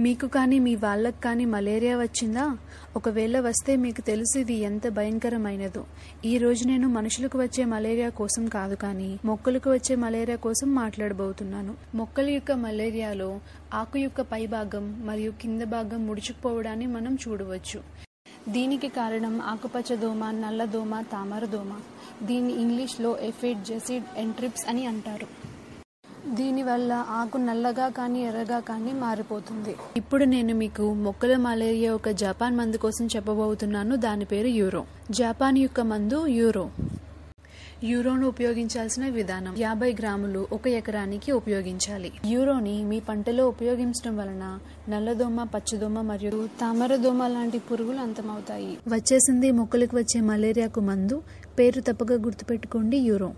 మీకు కానీ మీ వాళ్ళకు కానీ మలేరియా వచ్చిందా? ఒకవేళ వస్తే మీకు తెలుసు ఇది ఎంత భయంకరమైనదో. ఈ రోజు నేను మనుషులకు వచ్చే మలేరియా కోసం కాదు కానీ మొక్కలకు వచ్చే మలేరియా కోసం మాట్లాడబోతున్నాను. మొక్కల యొక్క మలేరియాలో ఆకు యొక్క పై భాగం మరియు కింద భాగం ముడుచుకుపోవడాన్ని మనం చూడవచ్చు. దీనికి కారణం ఆకుపచ్చ దోమ నల్ల దోమ తామర దోమ. దీన్ని ఇంగ్లీష్లో ఎఫిడ్ జెసిడ్ ఎంట్రిప్స్ అని అంటారు. దీనివల్ల ఆకు నల్లగా కానీ ఎర్రగా కానీ మారిపోతుంది. ఇప్పుడు నేను మీకు మొక్కల మలేరియా ఒక జపాన్ మందు కోసం చెప్పబోతున్నాను. దాని పేరు యూరో. జపాన్ యొక్క మందు యూరో. యూరోను ఉపయోగించాల్సిన విధానం యాభై గ్రాములు ఒక ఎకరానికి ఉపయోగించాలి. యూరోని మీ పంటలో ఉపయోగించడం వలన నల్లదోమ పచ్చదోమ మరియు తామరదోమ లాంటి పురుగులు అంతమవుతాయి. వచ్చేసింది మొక్కలకు వచ్చే మలేరియాకు మందు. పేరు తప్పక గుర్తుపెట్టుకోండి యూరో.